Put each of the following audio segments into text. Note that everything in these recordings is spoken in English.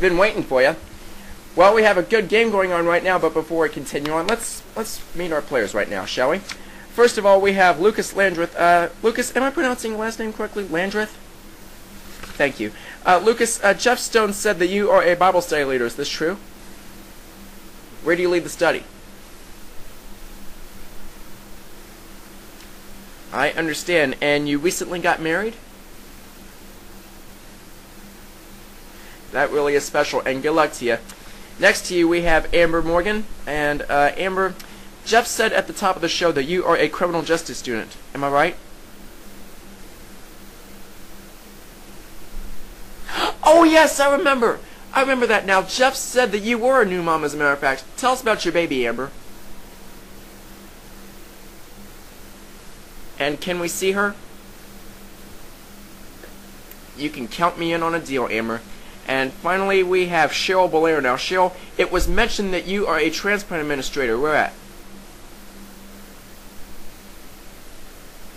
waiting for you. Well, we have a good game going on right now, but before we continue on, let's let's meet our players right now, shall we? First of all, we have Lucas Landreth. Uh, Lucas, am I pronouncing your last name correctly? Landreth? Thank you. Uh, Lucas, uh, Jeff Stone said that you are a Bible study leader. Is this true? Where do you lead the study? I understand. And you recently got married? That really is special, and good luck to you. Next to you, we have Amber Morgan. And uh, Amber, Jeff said at the top of the show that you are a criminal justice student. Am I right? Oh, yes, I remember. I remember that now. Jeff said that you were a new mom, as a matter of fact. Tell us about your baby, Amber. And can we see her? You can count me in on a deal, Amber. And finally, we have Cheryl Belair. Now, Cheryl, it was mentioned that you are a transplant administrator. Where at?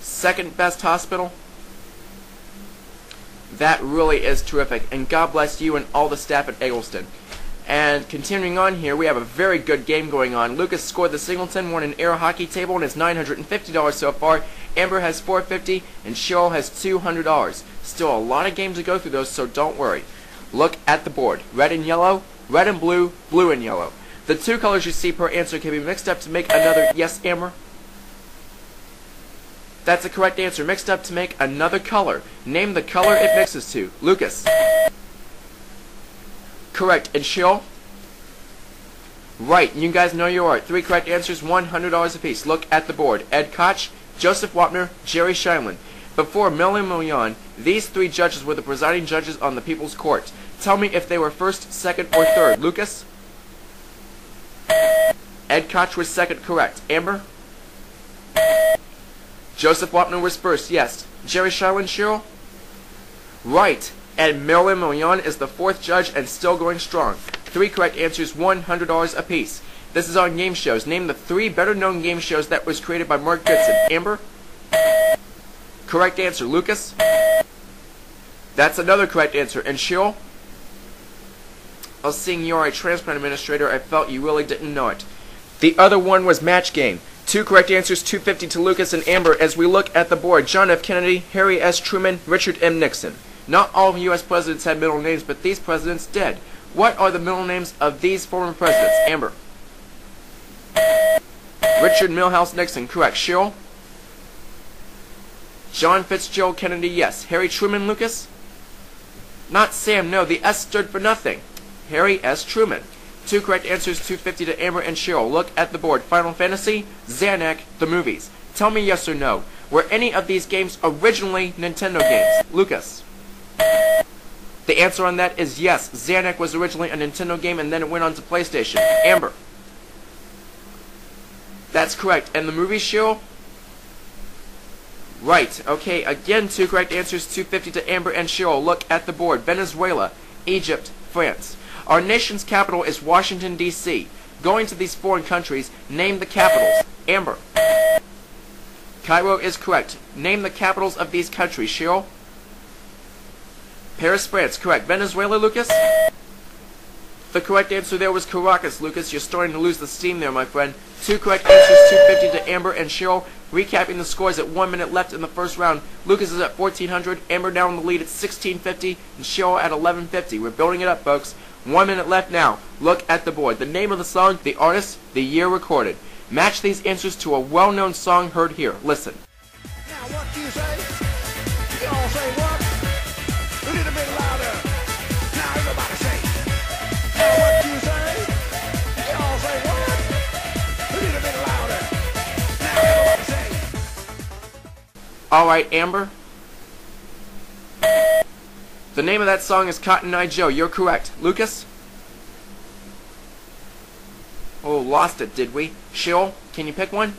Second best hospital? That really is terrific, and God bless you and all the staff at Egleston. And continuing on here, we have a very good game going on. Lucas scored the singleton, won an air hockey table, and is $950 so far. Amber has 450, and Cheryl has $200. Still a lot of games to go through those, so don't worry. Look at the board. Red and yellow, red and blue, blue and yellow. The two colors you see per answer can be mixed up to make another yes, Amber? That's the correct answer. Mixed up to make another color. Name the color it mixes to. Lucas. Correct. And Cheryl? Right. You guys know you are. Three correct answers, $100 apiece. Look at the board. Ed Koch, Joseph Wapner, Jerry Sheindlin. Before Millie Milian, these three judges were the presiding judges on the People's Court. Tell me if they were first, second, or third. Lucas? Ed Koch was second correct. Amber? Joseph Wapner was first, yes. Jerry Sheindlin, Cheryl? Right. And Marilyn Milian is the fourth judge and still going strong. Three correct answers, $100 apiece. This is on game shows. Name the three better known game shows that was created by Mark Goodson. Amber? Correct answer. Lucas? That's another correct answer. And Cheryl? Seeing you're a transplant administrator, I felt you really didn't know it. The other one was Match Game. Two correct answers, 250 to Lucas and Amber as we look at the board. John F. Kennedy, Harry S. Truman, Richard M. Nixon. Not all U.S. presidents had middle names, but these presidents did. What are the middle names of these former presidents? Amber. Richard Milhous Nixon, correct. Cheryl? John Fitzgerald Kennedy, yes. Harry Truman, Lucas? Not Sam, no. The S stood for nothing. Harry S. Truman. Two correct answers, 250 to Amber and Cheryl. Look at the board. Final Fantasy, Zanac, the movies. Tell me yes or no. Were any of these games originally Nintendo games? Lucas. The answer on that is yes. Zanac was originally a Nintendo game and then it went on to PlayStation. Amber. That's correct. And the movie show? Right. Okay, again, two correct answers, 250 to Amber and Cheryl. Look at the board. Venezuela, Egypt, France. Our nation's capital is Washington, D.C. Going to these foreign countries, name the capitals. Amber. Cairo is correct. Name the capitals of these countries. Cheryl. Paris, France. Correct. Venezuela, Lucas? The correct answer there was Caracas, Lucas. You're starting to lose the steam there, my friend. Two correct answers, 250 to Amber and Cheryl. Recapping the scores at one minute left in the first round. Lucas is at 1400, Amber down in the lead at 1650, and Cheryl at 1150. We're building it up, folks. One minute left now. Look at the board. The name of the song, the artist, the year recorded. Match these answers to a well-known song heard here. Listen. Now what you say? You all say what? A little bit louder. Now everybody say. Now what you say? You all say what? A little bit louder. Now everybody say. All right, Amber. The name of that song is Cotton Eye Joe. You're correct. Lucas? Oh, lost it, did we? Cheryl, can you pick one?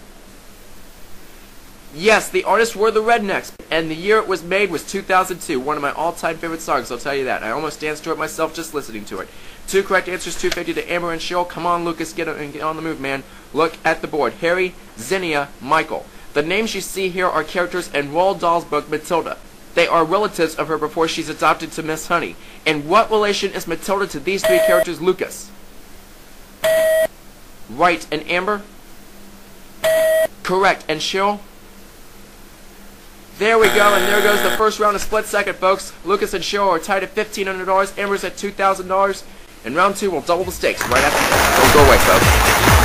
Yes, the artists were the Rednex, and the year it was made was 2002. One of my all-time favorite songs, I'll tell you that. I almost danced to it myself just listening to it. Two correct answers, 250 to Amber and Cheryl. Come on, Lucas, get on, get on the move, man. Look at the board. Harry, Zinnia, Michael. The names you see here are characters in Roald Dahl's book Matilda. They are relatives of her before she's adopted to Miss Honey. And what relation is Matilda to these three characters, Lucas? Right, and Amber? Correct, and Cheryl? There we go, and there goes the first round of split second, folks. Lucas and Cheryl are tied at $1,500, Amber's at $2,000, and round two will double the stakes right after this. Don't go away, folks.